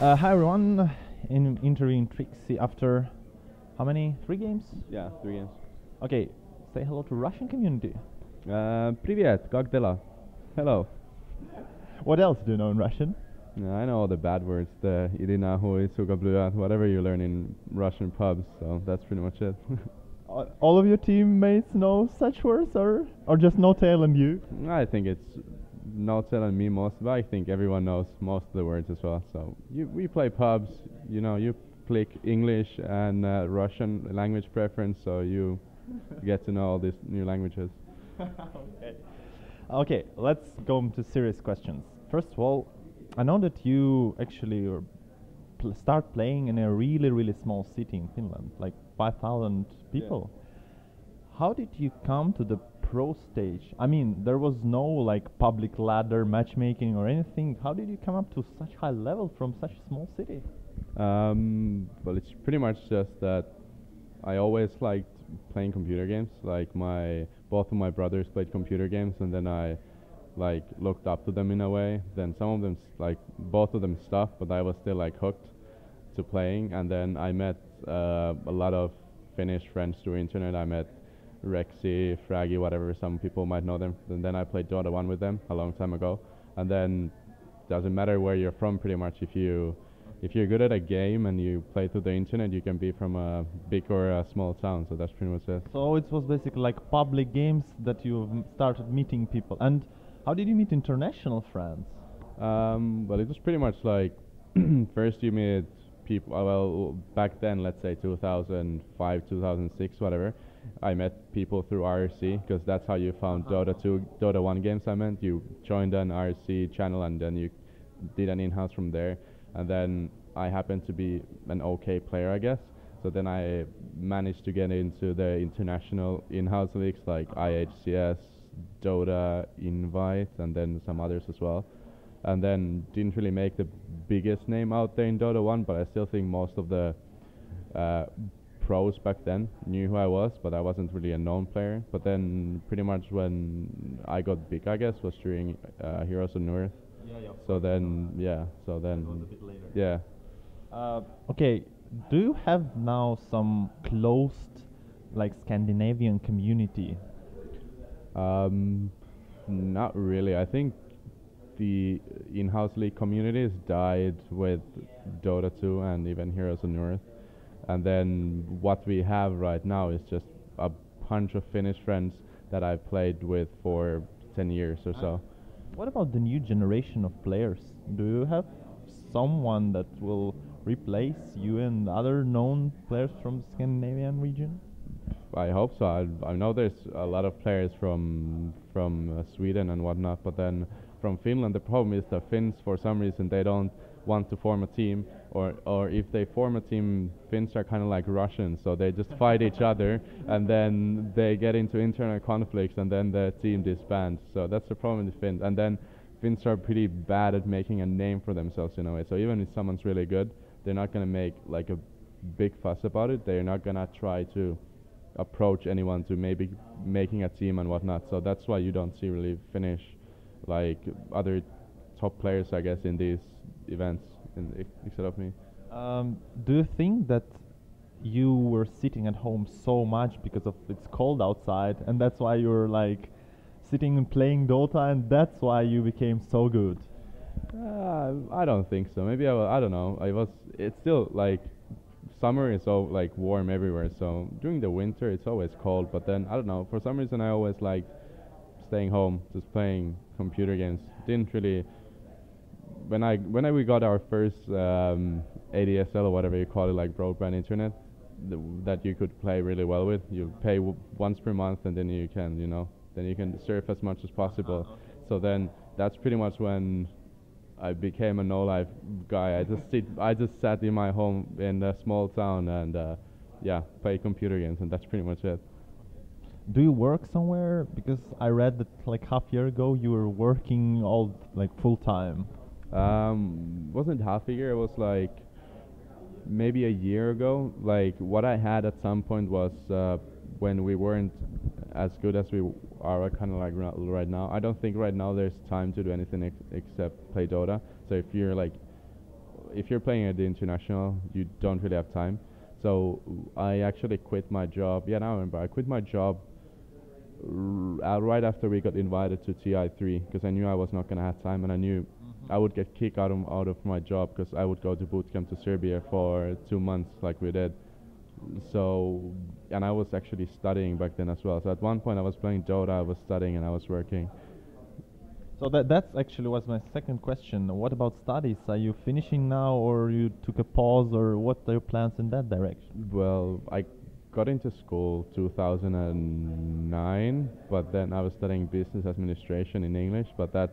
Uh, hi everyone, in interviewing Trixi after how many? Three games? Yeah, three games. Okay, say hello to Russian community. Uh, привет, как дела? Hello. What else do you know in Russian? Yeah, I know all the bad words, the idinahui, sugablua, whatever you learn in Russian pubs, so that's pretty much it. all of your teammates know such words, or, or just Notail and you? I think it's not telling me most, but I think everyone knows most of the words as well. So you, we play pubs, you know, you click English and uh, Russian language preference, so you get to know all these new languages. okay. Okay, let's go into serious questions. First of all, I know that you actually pl- start playing in a really really small city in Finland, like 5,000 people. How did you come to the pro stage? I mean, there was no like public ladder matchmaking or anything. How did you come up to such high level from such a small city? Um, well, it's pretty much just that I always liked playing computer games. Like my both of my brothers played computer games, and then I like looked up to them in a way. Then some of them like both of them stopped, but I was still like hooked to playing. And then I met uh, a lot of Finnish friends through internet. I met Rexy, Fraggy, whatever. Some people might know them. And then I played Dota 1 with them a long time ago. And then doesn't matter where you're from pretty much if you if you're good at a game and you play through the internet you can be from a big or a small town so that's pretty much it So it was basically like public games that you started meeting people. And how did you meet international friends? um, well it was pretty much like first you meet people uh, well back then let's say 2005 2006 whatever I met people through IRC because that's how you found Dota 2 Dota 1 games I meant. You joined an IRC channel and then you did an in-house from there. And then I happened to be an okay player I guess. So then I managed to get into the international in-house leagues like IHCS Dota Invite and then some others as well. And then didn't really make the biggest name out there in Dota 1 but I still think most of the uh, pros back then knew who I was but I wasn't really a known player but then pretty much when I got big I guess was during uh, Heroes of Newerth Yeah, yeah. so then yeah so then yeah Uh, okay, do you have now some closed, like Scandinavian community? Um, not really. I think the in-house league communities died with Dota 2 and even Heroes of Newerth. And then what we have right now is just a bunch of Finnish friends that I've played with for 10 years or so. What about the new generation of players? Do you have someone that will replace you and other known players from the Scandinavian region? I hope so. I, I know there's a lot of players from from uh, Sweden and whatnot, but then from Finland, the problem is the Finns, for some reason, they don't want to form a team, or or if they form a team, Finns are kind of like Russians, so they just fight each other, and then they get into internal conflicts, and then the team disbands. So that's the problem with Finns, and then Finns are pretty bad at making a name for themselves in a way. So even if someone's really good, they're not gonna make like a big fuss about it. They're not gonna try to approach anyone to maybe making a team and whatnot. So that's why you don't see really Finnish like other top players, I guess, in these events, in, of me. Um, do you think that you were sitting at home so much because of it's cold outside, and that's why you're like sitting and playing Dota, and that's why you became so good? Uh, I don't think so. Maybe I, I don't know. I was. It's still like summer is so like warm everywhere. So during the winter it's always cold. But then I don't know. For some reason I always liked staying home, just playing computer games. Didn't really. When I when we got our first um, ADSL or whatever you call it, like broadband internet, th- that you could play really well with. You pay w- once per month, and then you can, you know, then you can surf as much as possible. So then that's pretty much when I became a no life guy. I just sit, I just sat in my home in a small town and uh, yeah, play computer games, and that's pretty much it. Do you work somewhere? Because I read that like half year ago you were working all like full time. Um, wasn't half a year. It was like maybe a year ago. Like what I had at some point was uh, when we weren't as good as we are, kind of like ri- right now. I don't think right now there's time to do anything ex- except play Dota. So if you're like if you're playing at the international, you don't really have time. So I actually quit my job. Yeah, now I remember. I quit my job right after we got invited to TI3 because I knew I was not gonna have time, and I knew I would get kicked out of out of my job because I would go to boot camp to Serbia for two months, like we did. So, and I was actually studying back then as well. So at one point I was playing Dota, I was studying, and I was working. So that that's actually was my second question. What about studies? Are you finishing now, or you took a pause, or what are your plans in that direction? Well, I got into school 2009, but then I was studying business administration in English. But that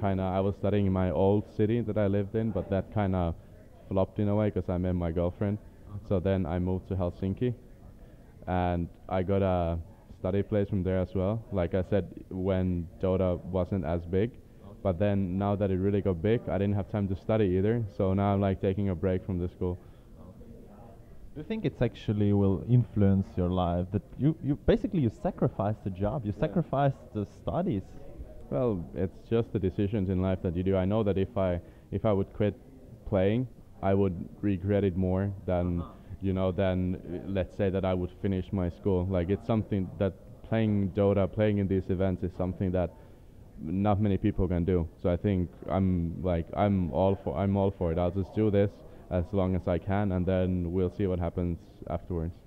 kind of I was studying in my old city that I lived in, but that kind of flopped in a way because I met my girlfriend. So then I moved to Helsinki, and I got a study place from there as well. Like I said, when Dota wasn't as big, but then now that it really got big, I didn't have time to study either. So now I'm like taking a break from the school. Do you think it's actually will influence your life that you, you basically you sacrifice the job, you Yeah. sacrifice the studies? Well, it's just the decisions in life that you do. I know that if I if I would quit playing, I would regret it more than uh-huh. you know than let's say that I would finish my school. Like it's something that playing Dota, playing in these events is something that not many people can do. So I think I'm like I'm all for I'm all for it. I'll just do this as long as I can, and then we'll see what happens afterwards.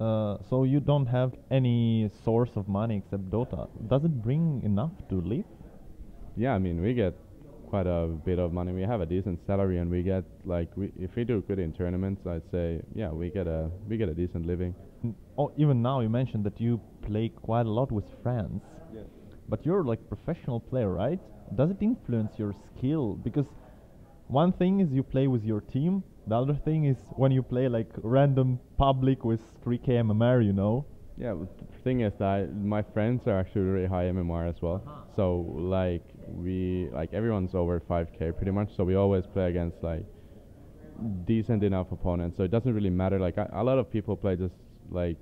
Uh, so you don't have any source of money except Dota. Does it bring enough to live? Yeah, I mean, we get quite a bit of money. We have a decent salary, and we get like we, if we do good in tournaments, I'd say yeah, we get a we get a decent living. N- Oh, even now you mentioned that you play quite a lot with friends. Yes. But you're like professional player, right? Does it influence your skill? Because one thing is you play with your team. The other thing is when you play like random public with 3k MMR, you know. Yeah, but the thing is that my friends are actually really high MMR as well. So like we like everyone's over 5k pretty much. So we always play against like decent enough opponents. So it doesn't really matter. Like I, a lot of people play just like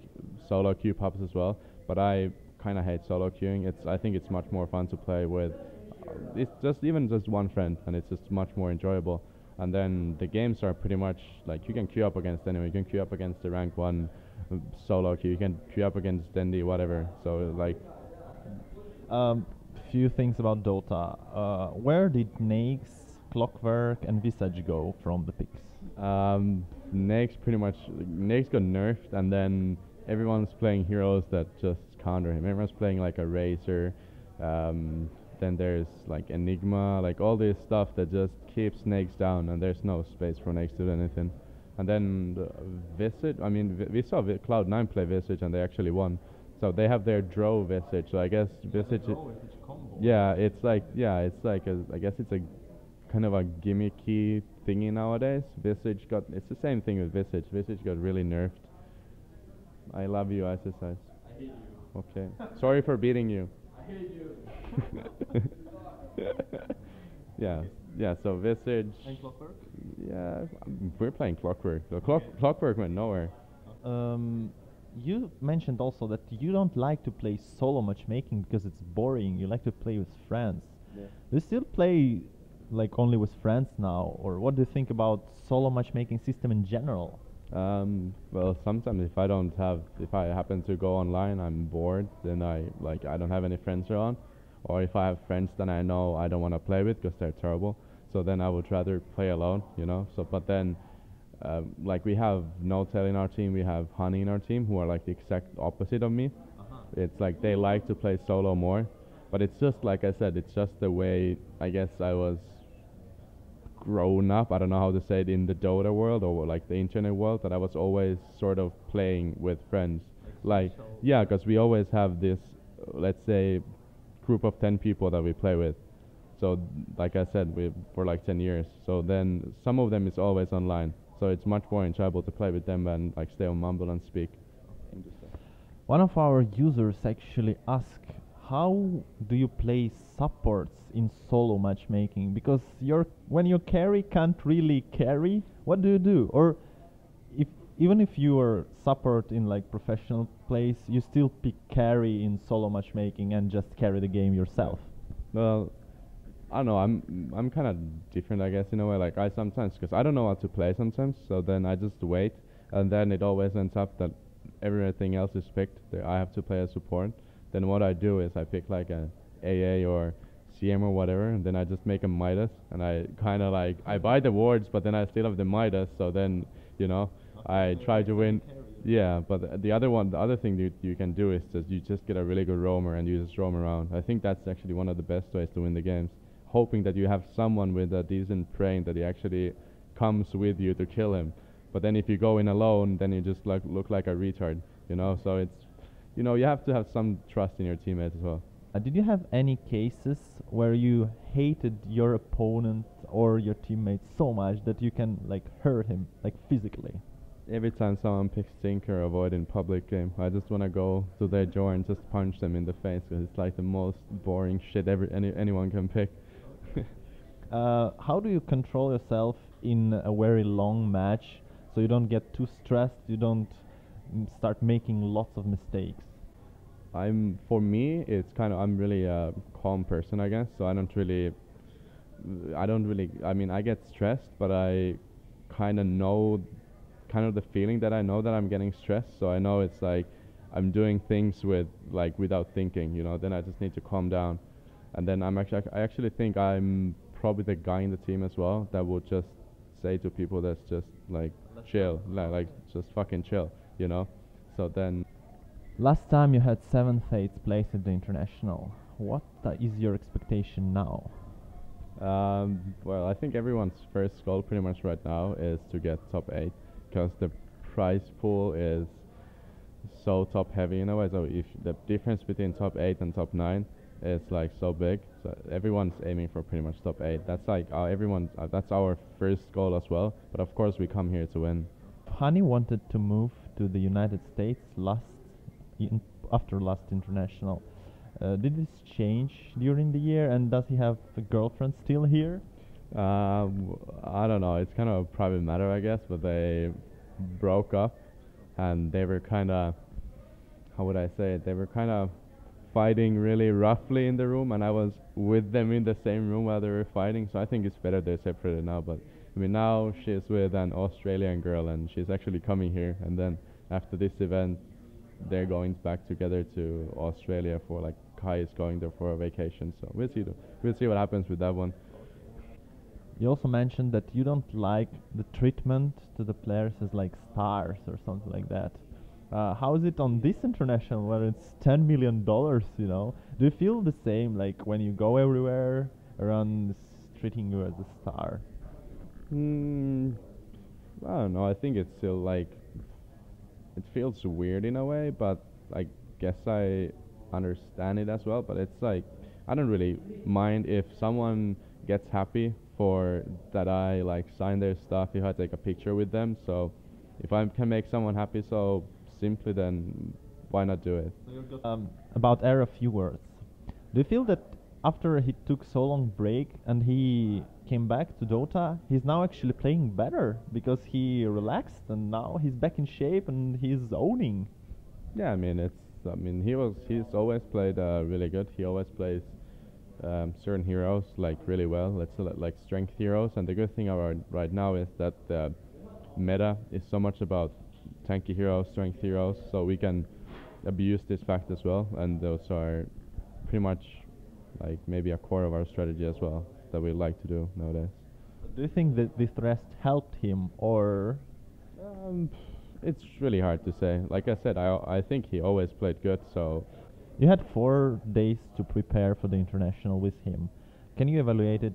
solo queue pubs as well, but I kind of hate solo queuing. It's I think it's much more fun to play with. It's just even just one friend, and it's just much more enjoyable. And then the games are pretty much like you can queue up against anyone. You can queue up against the rank one solo queue. You can queue up against Dendi, whatever. So like Um, few things about Dota. Uh, where did Naix, Clockwork, and Visage go from the picks? Um, Naix's pretty much Naix's got nerfed, and then everyone's playing heroes that just counter him. Everyone's playing like a Razor. Um, then there's like Enigma, like all this stuff that just keeps Snakes down, and there's no space for Snakes to do anything. And then the Visage, I mean, vi- we saw Vi- Cloud9 play Visage, and they actually won. So they have their Drow Visage. So I guess Visage. i- yeah, it's like yeah, it's like a, I guess it's a kind of a gimmicky thingy nowadays. Visage got it's the same thing with Visage. Visage got really nerfed. I love you, Isis. I hate you. Okay. Sorry for beating you. I hate you. yeah, yeah. So Visage. Clockwork? Yeah, we're playing Clockwork. The clock, Clockwork went nowhere. Um, you mentioned also that you don't like to play solo matchmaking because it's boring. You like to play with friends. Yeah. Do you still play like only with friends now, or what do you think about solo matchmaking system in general? Um, well, sometimes if I don't have, if I happen to go online, I'm bored. Then I like I don't have any friends around, or if I have friends that I know I don't want to play with because they're terrible. So then I would rather play alone, you know. So but then, um, like we have Notail in our team, we have Honey in our team, who are like the exact opposite of me. It's like they like to play solo more, but it's just like I said, it's just the way I guess I was grown up. I don't know how to say it in the Dota world or like the internet world, that I was always sort of playing with friends. Like, yeah, because we always have this, uh, let's say, group of 10 people that we play with. So, like I said, we for like 10 years. So then some of them is always online. So it's much more enjoyable to play with them and like stay on Mumble and speak. One of our users actually asked, how do you play supports in solo matchmaking? Because your when your carry can't really carry, what do you do? Or if even if you are support in like professional plays, you still pick carry in solo matchmaking and just carry the game yourself. Well, I don't know. I'm I'm kind of different, I guess, in a way. Like I sometimes, because I don't know how to play sometimes, so then I just wait, and then it always ends up that everything else is picked. I have to play a support. Then what I do is I pick like a AA or CM or whatever, and then I just make a Midas, and I kind of like I buy the wards, but then I still have the Midas, so then you know I try to win. Yeah, but the- the other one, the other thing you you can do is just you just get a really good roamer and you just roam around. I think that's actually one of the best ways to win the games. Hoping that you have someone with a decent brain that he actually comes with you to kill him. But then if you go in alone, then you just like look like a retard, you know. So it's, you know, you have to have some trust in your teammates as well. Uh, did you have any cases where you hated your opponent or your teammate so much that you can like hurt him like physically? Every time someone picks Tinker or Void in public game, I just want to go to their door and just punch them in the face because it's like the most boring shit ever any anyone can pick. Uh, how do you control yourself in a very long match so you don't get too stressed, you don't start making lots of mistakes? I'm for me, it's kind of I'm really a calm person, I guess. So I don't really, I don't really. I mean, I get stressed, but I kind of know, kind of the feeling that I know that I'm getting stressed. So I know it's like I'm doing things with like without thinking. You know, then I just need to calm down, and then I'm actually I actually think I'm probably the guy in the team as well that would just say to people that's just like chill, li- like just fucking chill. You know. So then Last time you had seventh, eighth place at the international. What is your expectation now? Um, well, I think everyone's first goal pretty much right now is to get top eight because the prize pool is so top heavy in a way. So if the difference between top eight and top nine is like so big, so everyone's aiming for pretty much top eight. That's like uh, everyone. Uh, that's our first goal as well. But of course, we come here to win. Hani wanted to move to the United States last after last international. Uh, did this change during the year, and does he have a girlfriend still here? Uh, I don't know. It's kind of a private matter, I guess. But they broke up, and they were kind of, how would I say it? They were kind of fighting really roughly in the room, and I was with them in the same room while they were fighting. So I think it's better they're separated now. But I mean, now she's with an Australian girl, and she's actually coming here. And then after this event, they're going back together to Australia for like Kai is going there for a vacation. So we'll see. The, we'll see what happens with that one. You also mentioned that you don't like the treatment to the players as like stars or something like that. Uh, how is it on this international where it's ten million dollars? You know, do you feel the same like when you go everywhere, around treating you as a star? Mm, I don't know. I think it's still like it feels weird in a way, but I guess I understand it as well. But it's like I don't really mind if someone gets happy for that I like sign their stuff if I take a picture with them. So if I can make someone happy so simply, then why not do it? Um, about Era, a few words. Do you feel that after he took so long break and he came back to Dota, he's now actually playing better because he relaxed and now he's back in shape and he's owning. Yeah, I mean it's. I mean he was. He's always played uh, really good. He always plays um, certain heroes like really well. Let's say like strength heroes. And the good thing about right now is that the meta is so much about tanky heroes, strength heroes. So we can abuse this fact as well. And those are pretty much like maybe a core of our strategy as well that we like to do nowadays. Do you think that this rest helped him or Um, it's really hard to say. Like I said, I I think he always played good. So you had four days to prepare for the international with him? Can you evaluate it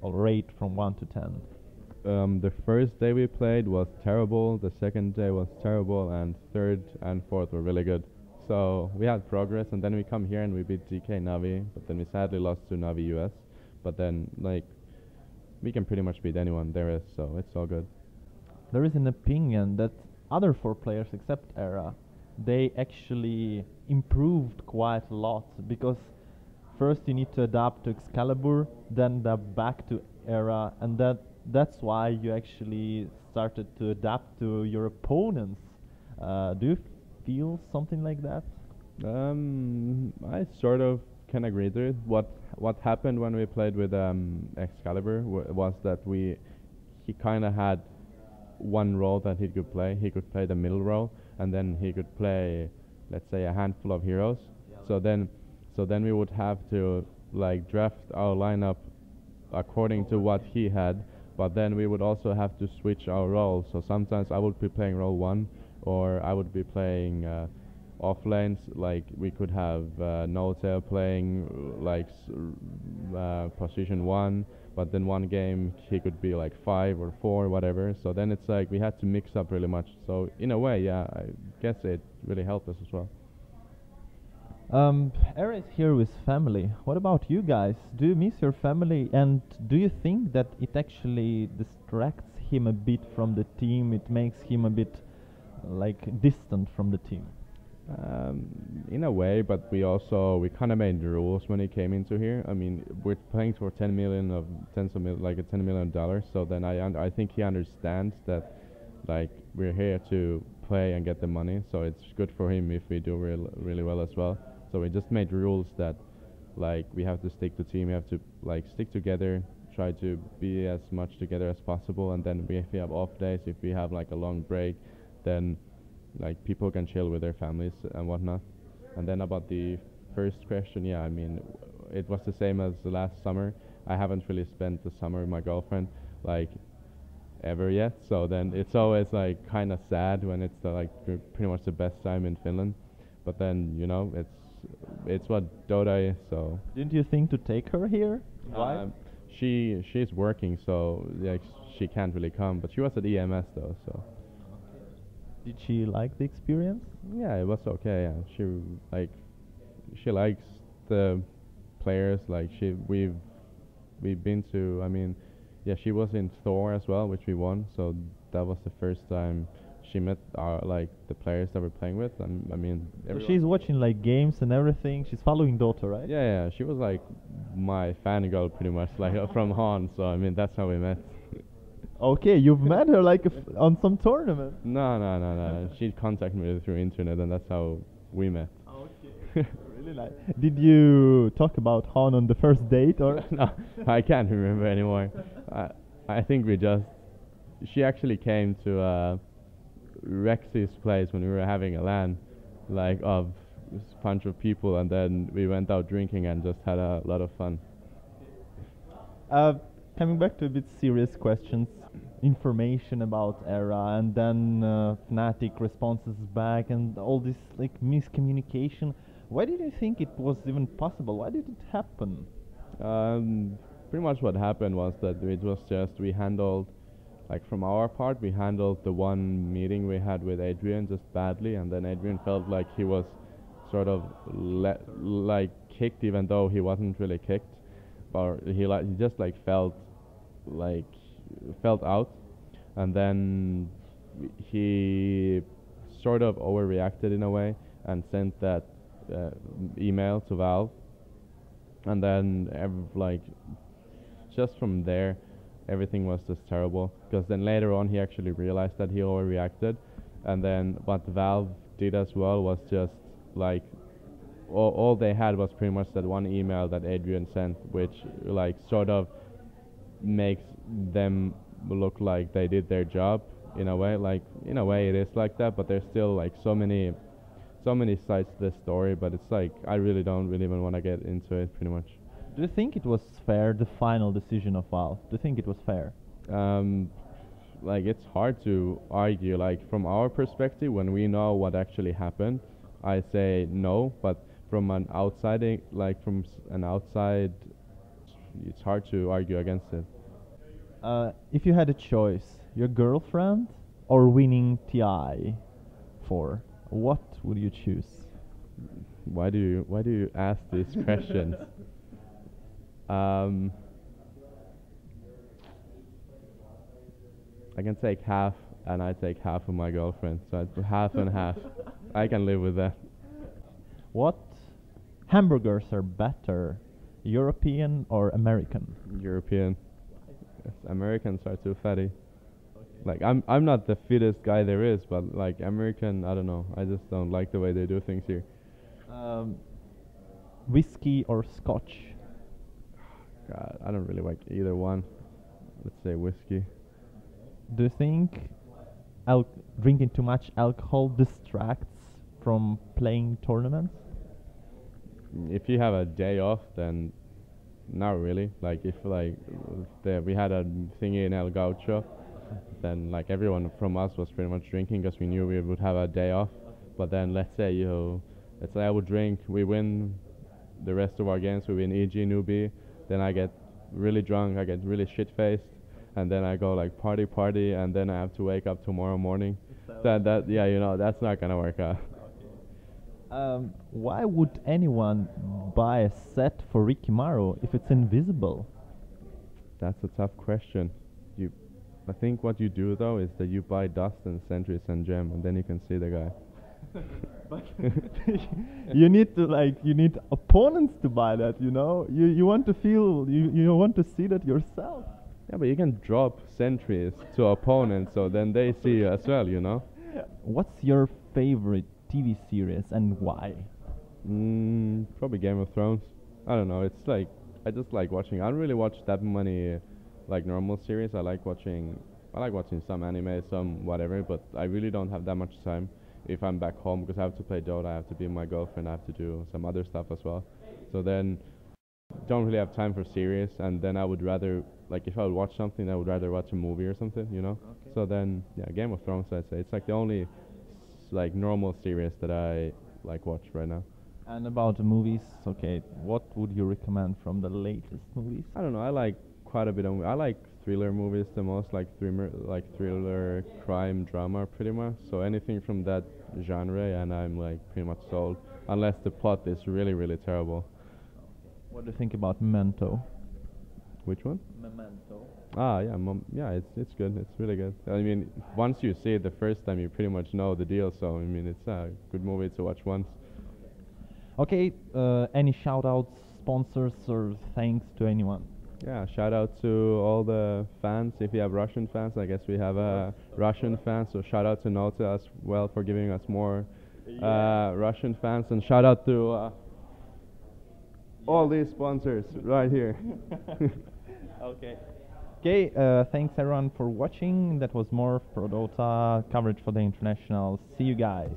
or rate from one to ten? um, the first day we played was terrible. The second day was terrible, and third and fourth were really good. So we had progress, and then we come here and we beat DK Navi, but then we sadly lost to Navi US. But then like we can pretty much beat anyone there is, so it's all good. There is an opinion that other four players except Era, they actually improved quite a lot because first you need to adapt to Excalibur, then adapt back to Era, and that that's why you actually started to adapt to your opponents. Uh, do you feel something like that? Um, I sort of can agree to. What what happened when we played with um, Excalibur was that we he kind of had one role that he could play. He could play the middle role, and then he could play, let's say, a handful of heroes. So then, so then we would have to like draft our lineup according to what he had. But then we would also have to switch our roles. So sometimes I would be playing role one, or I would be playing uh, off lanes. Like we could have uh, Notail playing like uh, position one, but then one game he could be like five or four, whatever. So then it's like we had to mix up really much. So in a way, yeah, I guess it really helped us as well. Um, Era is here with family. What about you guys? Do you miss your family? And do you think that it actually distracts him a bit from the team? It makes him a bit like distant from the team. Um, in a way, but we also we kind of made the rules when he came into here. I mean, we're playing for 10 million of tens of mil, like a 10 million dollars. So then I un- I think he understands that like we're here to play and get the money. So it's good for him if we do real, really well as well. So we just made rules that like we have to stick to team. We have to like stick together, try to be as much together as possible. And then we, if we have off days, if we have like a long break, then like people can chill with their families and whatnot. And then about the first question, yeah, I mean, it was the same as the last summer. I haven't really spent the summer with my girlfriend like ever yet. So then it's always like kind of sad when it's the, like pr- pretty much the best time in Finland. But then you know it's it's what Dota is. So Didn't you think to take her here? Why? um, she she's working, so like she can't really come. But she was at EMS though, so. Did she like the experience? Yeah, it was okay. Yeah, she like she likes the players. Like she we've we've been to. I mean, yeah, she was in Thor as well, which we won. So that was the first time she met our like the players that we're playing with. And I mean, she's watching like games and everything. She's following Dota, right? yeah, yeah, she was like my fangirl pretty much, like uh, from HoN. So I mean, that's how we met. Okay, you've met her like a f- on some tournament. No, no, no, no. She contacted me through internet, and that's how we met. Okay. really nice. Did you talk about HoN on the first date or? no, I can't remember anymore. I I think we just she actually came to uh, Rexy's place when we were having a LAN, like of this bunch of people, and then we went out drinking and just had a lot of fun. Uh, coming back to a bit serious questions, information about Era, and then uh, Fnatic responses back, and all this like miscommunication. Why did you think it was even possible? Why did it happen? Um, pretty much what happened was that it was just we handled, like from our part, we handled the one meeting we had with Adrian just badly, and then Adrian felt like he was sort of like kicked, even though he wasn't really kicked, or he like he just like felt like felt out, and then he sort of overreacted in a way and sent that uh, email to Valve and then like just from there everything was just terrible. Because then later on he actually realized that he overreacted. And then what valve did as well was just like all, all they had was pretty much that one email that adrian sent which like sort of makes them look like they did their job in a way like in a way it is like that but there's still like so many so many sides to this story but it's like i really don't really even want to get into it pretty much Do you think it was fair, the final decision of Valve? Do you think it was fair? um, like it's hard to argue. Like from our perspective, when we know what actually happened, I say no. But from an outside, like from an outside, it's hard to argue against it. Uh, if you had a choice, your girlfriend or winning TI for, what would you choose? Why do you Why do you ask these questions? Um, I can take half, and I take half of my girlfriend. So it's half and half. I can live with that. What hamburgers are better, European or American? European. Yes, Americans are too fatty. Like I'm I'm not the fittest guy there is, but like American, I don't know. I just don't like the way they do things here. Um, whiskey or scotch? God, I don't really like either one. Let's say whiskey. Do you think drinking too much alcohol distracts from playing tournaments? If you have a day off, then not really. Like if like the, we had a thingy in El Gaucho, then like everyone from us was pretty much drinking because we knew we would have a day off. But then let's say you, let's say I would drink, we win the rest of our games, we win EG Newbee, then I get really drunk, I get really shit faced, and then I go like party party, and then I have to wake up tomorrow morning. That that yeah, you know that's not gonna work out. Um, why would anyone buy a set for Rikimaru if it's invisible? That's a tough question. You, I think what you do though is that you buy dust and sentries and gem, and then you can see the guy. you need to like you need opponents to buy that you know you you want to feel you you want to see that yourself Yeah, but you can drop sentries to opponents, so then they see you as well, you know. what's your favorite tv series and why Mm, probably Game of Thrones. I don't know. It's like I just like watching. I don't really watch that many like normal series. I like watching. I like watching some anime, some whatever. But I really don't have that much time if I'm back home because I have to play Dota. I have to be with my girlfriend. I have to do some other stuff as well. So then don't really have time for series. And then I would rather like if I would watch something, I would rather watch a movie or something. You know. Okay. So then yeah, Game of Thrones. I'd say it's like the only s- like normal series that I like watch right now. and about the movies okay what would you recommend from the latest movies I don't know. I like quite a bit of. I like thriller movies the most, like thriller, like thriller, crime, drama, pretty much. So anything from that genre, and I'm like pretty much sold. Unless the plot is really, really terrible. what do you think about memento Which one? memento Ah, yeah, mom, yeah. It's it's good. It's really good. I mean, once you see it the first time, you pretty much know the deal. So I mean, it's a good movie to watch once. okay uh, any shout outs sponsors or thanks to anyone Yeah, shout out to all the fans. If you have Russian fans, I guess we have a Russian fan. So shout out to Nota as well for giving us more uh, Russian fans, and shout out to uh, all these sponsors right here. okay okay uh, thanks everyone for watching. That was more Pro Dota coverage for the international see you guys